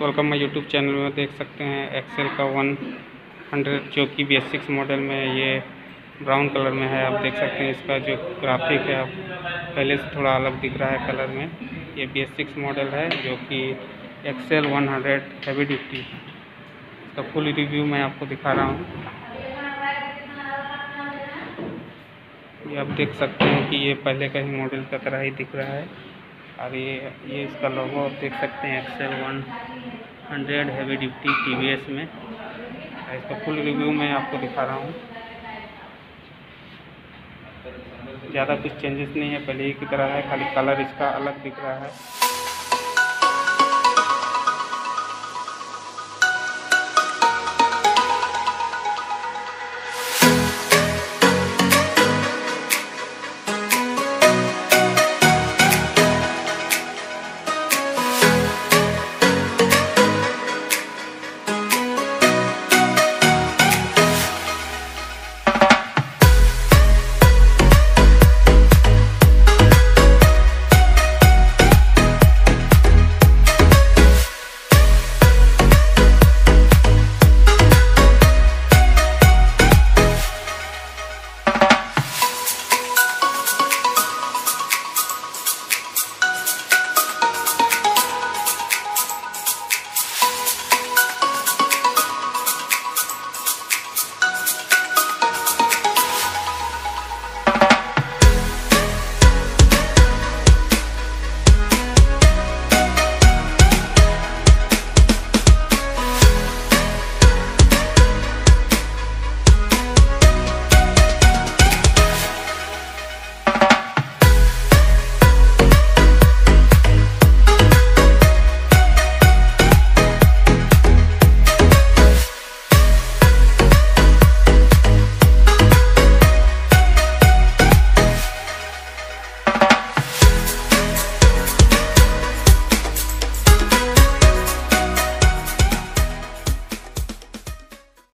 Welcome my YouTube channel में देख सकते हैं एक्सेल का वन हंड्रेड जो कि बी सिक्स मॉडल में ये ब्राउन कलर में है, आप देख सकते हैं इसका जो ग्राफिक है, आप पहले से थोड़ा अलग दिख रहा है कलर में। ये बी सिक्स मॉडल है जो कि XL one hundred heavy duty इसका फुल रिव्यू मैं आपको दिखा रहा हूँ। ये आप देख सकते हैं कि ये पहले का ही मॉडल का तरह ही दिख रहा है। और ये ये इसका लोगो आप देख सकते हैं एक्सेल वन हंड्रेड हैवी डिप्टी टी वी एस में। इसका फुल रिव्यू मैं आपको दिखा रहा हूँ। ज़्यादा कुछ चेंजेस नहीं है, पहले ही की तरह है, खाली कलर इसका अलग दिख रहा है।